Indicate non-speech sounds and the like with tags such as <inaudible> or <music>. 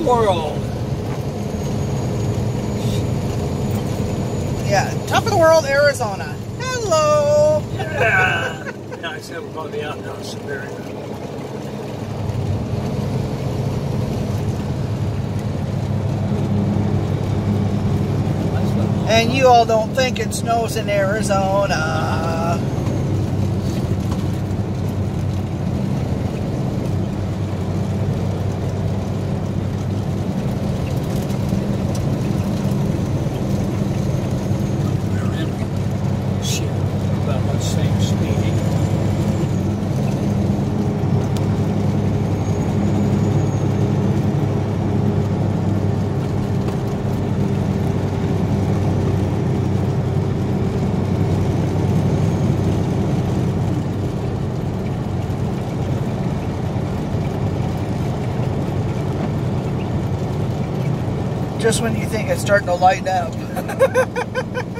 world. Yeah, top of the world, Arizona. Hello. Yeah. <laughs> yeah, I said we're going to be out now in Siberia. And you all don't think it snows in Arizona. Just when you think it's starting to lighten up. <laughs>